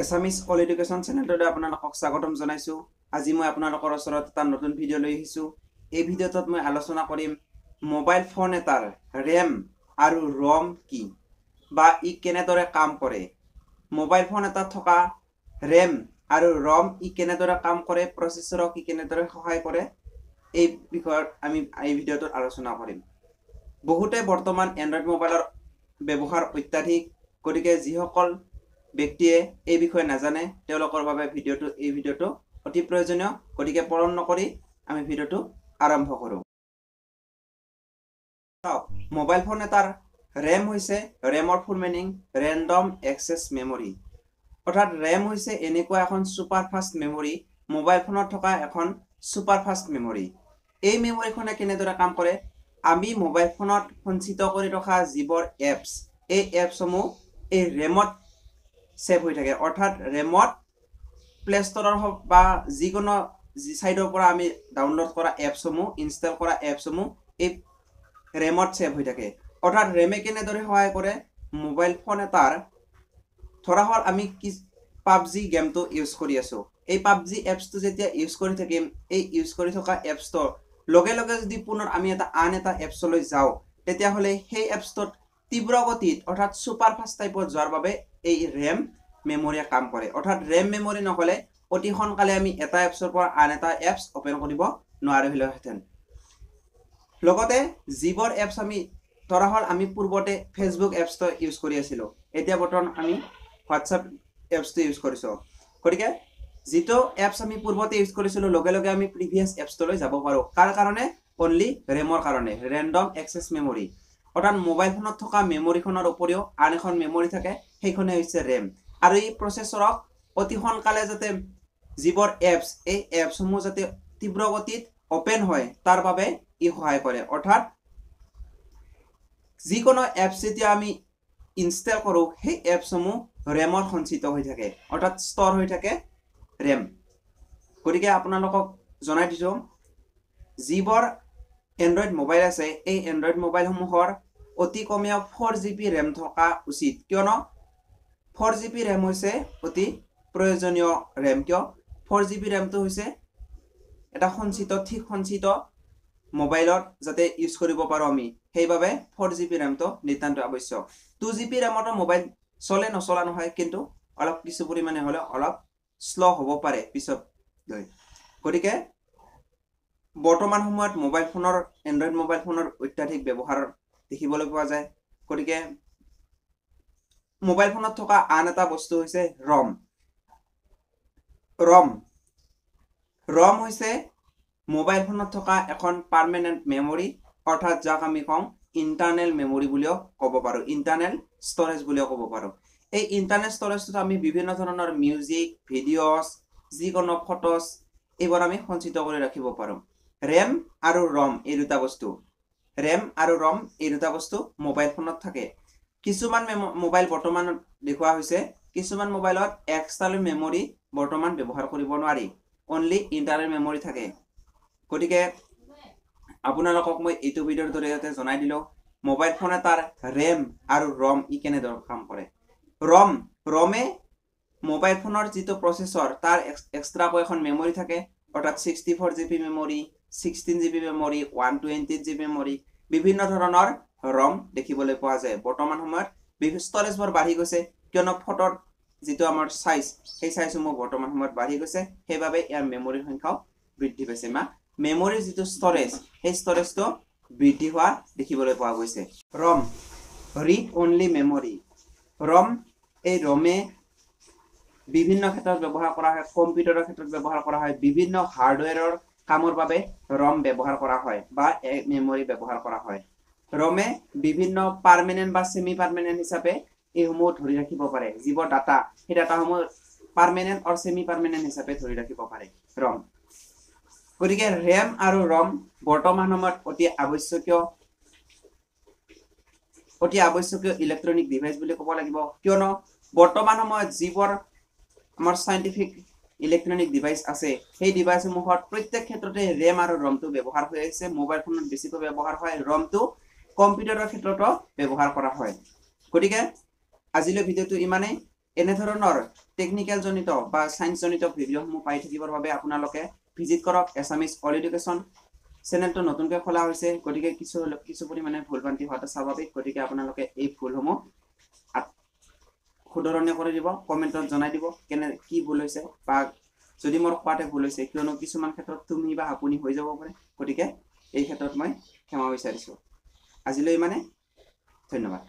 Assamese all education চেনেলটোলৈ আপোনালোকক স্বাগতম জনাইছোঁ। আজি মই আপোনালোকৰ ওচৰত এটা নতুন ভিডিঅ' লৈ আহিছোঁ। এই ভিডিঅ'টোত মই আলোচনা কৰিম মোবাইল ফোন এটাৰ ৰেম আৰু ৰম কি বা ই কেনেদৰে কাম কৰে। মোবাইল ফোন এটাত থকা ৰেম আৰু ৰম ই কেনেদৰে কাম কৰে প্ৰচেছৰক ই কেনেদৰে সহায় কৰে এই বিষয়ত আমি এই ভিডিঅ'টোত আলোচনা কৰিম। বহুতে বৰ্তমান এণ্ড্ৰইড মোবাইলৰ ব্যৱহাৰ অত্যাধিক গতিকে যিসকল ব্যক্তিয়ে এই বিষয়ে নাজানে তেওঁলোকৰ বাবে ভিডিঅ'টো এই ভিডিঅ'টো অতি প্ৰয়োজনীয়। গতিকে পলম নকৰি আমি ভিডিঅ'টো আৰম্ভ কৰোঁ। চাওক মোবাইল ফোন এটাৰ ৰেম হৈছে ৰেমৰ full meaning random access memory অৰ্থাৎ ৰেম হৈছে এনেকুৱা এখন ছুপাৰ ফাষ্ট মেমৰি মোবাইল ফোনত থকা এখন ছুপাৰ ফাষ্ট মেমৰি এই মেমৰিখনে কেনেদৰে কাম কৰে? আমি মোবাইল ফোনত সঞ্চিত কৰি ৰখা যিবোৰ এপছ এই এপছসমূহ এই ৰেমত ছেভ হৈ থাকে। অৰ্থাৎ ৰেমত প্লে ষ্ট'ৰৰ হওক বা যিকোনো যি ছাইডৰ পৰা আমি ডাউনলোড কৰা এপছসমূহ ইনষ্টল কৰা এপছসমূহ এই ৰেমত ছেভ হৈ থাকে। অৰ্থাৎ ৰেমে কেনেদৰে সহায় কৰে? মোবাইল ফোন এটাৰ ধৰা হ'ল আমি কি পাবজি গেমটো ইউজ কৰি আছোঁ। এই পাবজি এপছটো যেতিয়া ইউজ কৰি থাকিম এই ইউজ কৰি থকা এপছটোৰ লগে লগে যদি পুনৰ আমি এটা আন এটা এপছলৈ যাওঁ তেতিয়াহ'লে সেই এপছটোত তীব্ৰ গতিত অৰ্থাৎ ছুপাৰ ফাষ্ট টাইপত যোৱাৰ বাবে এই ৰেম মেমৰিয়ে কাম কৰে। অৰ্থাৎ ৰেম মেমৰি নহ'লে অতি সোনকালে আমি এটা এপছৰ পৰা আন এটা এপছ অ'পেন কৰিব নোৱাৰিলোহেঁতেন লগতে যিবোৰ এপছ আমি ধৰা হ'ল আমি পূৰ্বতে ফেচবুক এপছটো ইউজ কৰি আছিলোঁ। এতিয়া বৰ্তমান আমি হোৱাটছআপ এপছটো ইউজ কৰিছোঁ। গতিকে যিটো এপছ আমি পূৰ্বতে ইউজ কৰিছিলোঁ লগে লগে আমি প্ৰিভিয়াছ এপছটোলৈ যাব পাৰোঁ। কাৰ কাৰণে? অনলি ৰেমৰ কাৰণে। ৰেণ্ডম এক্সেছ মেমৰি অৰ্থাৎ মোবাইল ফোনত থকা মেমৰিখনৰ উপৰিও আন এখন মেমৰি থাকে সেইখনে হৈছে ৰেম আৰু এই প্ৰচেছৰক অতি সোনকালে যাতে যিবোৰ এপছ এই এপছসমূহ যাতে তীব্ৰ গতিত অ'পেন হয় তাৰ বাবে ই সহায় কৰে। অৰ্থাৎ যিকোনো এপছ যেতিয়া আমি ইনষ্টল কৰোঁ সেই এপছসমূহ ৰেমত সঞ্চিত হৈ থাকে। অৰ্থাৎ ষ্ট'ৰ হৈ থাকে ৰেম গতিকে আপোনালোকক জনাই দিছোঁ যিবোৰ এণ্ড্ৰইড মোবাইল আছে এই এণ্ড্ৰইড মোবাইলসমূহৰ অতি কমেও ফ'ৰ জি বি ৰেম থকা উচিত। কিয়নো ফ'ৰ জি বি ৰেম হৈছে অতি প্ৰয়োজনীয় ৰেম কিয়? ফ'ৰ জি বি ৰেমটো হৈছে এটা সঞ্চিত ঠিক সঞ্চিত মোবাইলত যাতে ইউজ কৰিব পাৰোঁ আমি। সেইবাবে ফ'ৰ জি বি ৰেমটো নিতান্ত আৱশ্যক। টু জি বি ৰেমতো মোবাইল চলে নচলা নহয় কিন্তু অলপ কিছু পৰিমাণে হ'লেও অলপ শ্ল' হ'ব পাৰে পিছত গতিকে বৰ্তমান সময়ত মোবাইল ফোনৰ এণ্ড্ৰইড মোবাইল ফোনৰ অত্যাধিক ব্যৱহাৰ দেখিবলৈ পোৱা যায়। গতিকে মোবাইল ফোনত থকা আন এটা বস্তু হৈছে ৰম ৰম ৰম হৈছে মোবাইল ফোনত থকা এখন পাৰ্মানেণ্ট মেমৰি অৰ্থাৎ যাক আমি কওঁ ইণ্টাৰনেল মেমৰি বুলিও ক'ব পাৰোঁ ইণ্টাৰনেল ষ্ট'ৰেজ বুলিও ক'ব পাৰোঁ। এই ইণ্টাৰনেল ষ্ট'ৰেজটোত আমি বিভিন্ন ধৰণৰ মিউজিক ভিডিঅ'ছ যিকোনো ফটোজ এইবোৰ আমি সঞ্চিত কৰি ৰাখিব পাৰোঁ। ৰেম আৰু ৰম এই দুটা বস্তু। ৰেম আৰু ৰম এই দুটা বস্তু মোবাইল ফোনত থাকে। কিছুমান মোবাইল বৰ্তমানত দেখুওৱা হৈছে। কিছুমান মোবাইলত এক্সটাৰ্নেল মেমৰি বৰ্তমান ব্যৱহাৰ কৰিব নোৱাৰি। অনলি ইণ্টাৰনেল মেমৰি থাকে। গতিকে আপোনালোকক মই এইটো ভিডিঅ'ৰ জৰিয়তে জনাই দিলোঁ মোবাইল ফোন এটাৰ ৰেম আৰু ৰম ই কেনেদৰে কাম কৰে। ৰম ৰমে মোবাইল ফোনৰ যিটো প্ৰচেছৰ তাৰ এক্সট্ৰাকৈ এখন মেমৰি থাকে অৰ্থাৎ sixty four G B memory sixteen G B memory one twenty G B memory বিভিন্ন ধৰণৰ ৰম দেখিবলৈ পোৱা যায়। বৰ্তমান সময়ত ষ্ট'ৰেজবোৰ বাঢ়ি গৈছে। কিয়নো ফটোৰ যিটো আমাৰ চাইজ সেই চাইজসমূহ বৰ্তমান সময়ত বাঢ়ি গৈছে। সেইবাবে ইয়াৰ মেমৰিৰ সংখ্যাও বৃদ্ধি পাইছে। মা মেমৰিৰ যিটো ষ্ট'ৰেজ সেই ষ্ট'ৰেজটো বৃদ্ধি হোৱা দেখিবলৈ পোৱা গৈছে। ROM read only memory ROM এই ৰমে বিভিন্ন ক্ষেত্ৰত ব্যৱহাৰ কৰা হয় কম্পিউটাৰৰ ক্ষেত্ৰত ব্যৱহাৰ কৰা হয় বিভিন্ন হাৰ্ডৱেৰৰ কামৰ বাবে ৰম ব্যৱহাৰ কৰা হয় বা মেমৰি ব্যৱহাৰ কৰা হয়। ৰমে বিভিন্ন পাৰ্মানেণ্ট বা ছেমি পাৰ্মানেণ্ট হিচাপে এইসমূহ ধৰি ৰাখিব পাৰে। যিবোৰ ডাটা সেই ডাটাসমূহ পাৰ্মানেণ্ট আৰু ছেমি পাৰ্মানেণ্ট হিচাপে ধৰি ৰাখিব পাৰে ৰম গতিকে ৰেম আৰু ৰম বৰ্তমান সময়ত অতি আৱশ্যকীয় অতি আৱশ্যকীয় ইলেক্ট্ৰনিক ডিভাইচ বুলি ক'ব লাগিব। কিয়নো বৰ্তমান সময়ত যিবোৰ আমাৰ চাইণ্টিফিক ইলেক্ট্ৰনিক ডিভাইচ আছে। সেই ডিভাইচসমূহত প্ৰত্যেক ক্ষেত্ৰতে ৰেম আৰু ৰমটো ব্যৱহাৰ হৈ আহিছে। মোবাইল ফোনত বেছিকৈ ব্যৱহাৰ হয়। ৰমটো কম্পিউটাৰৰ ক্ষেত্ৰতো ব্যৱহাৰ কৰা হয়। গতিকে আজিলৈ ভিডিঅ'টো ইমানেই। এনেধৰণৰ টেকনিকেল জনিত বা ছায়েন্স জনিত ভিডিঅ'সমূহ পাই থাকিবৰ বাবে আপোনালোকে ভিজিট কৰক এছামিজ অল এডুকেশ্যন চেনেলটো নতুনকৈ খোলা হৈছে। গতিকে কিছু কিছু পৰিমাণে ভুল ভ্ৰান্তি হোৱাটো স্বাভাৱিক। গতিকে আপোনালোকে এই ভুলসমূহ শুধৰণি কৰি দিব কমেণ্টত জনাই দিব কেনে কি ভুল হৈছে বা যদি মোৰ কোৱাতে ভুল হৈছে কিয়নো কিছুমান ক্ষেত্ৰত তুমি বা আপুনি হৈ যাব পাৰে। গতিকে এই ক্ষেত্ৰত মই ক্ষমা বিচাৰিছোঁ। আজিলৈ ইমানে। ধন্যবাদ।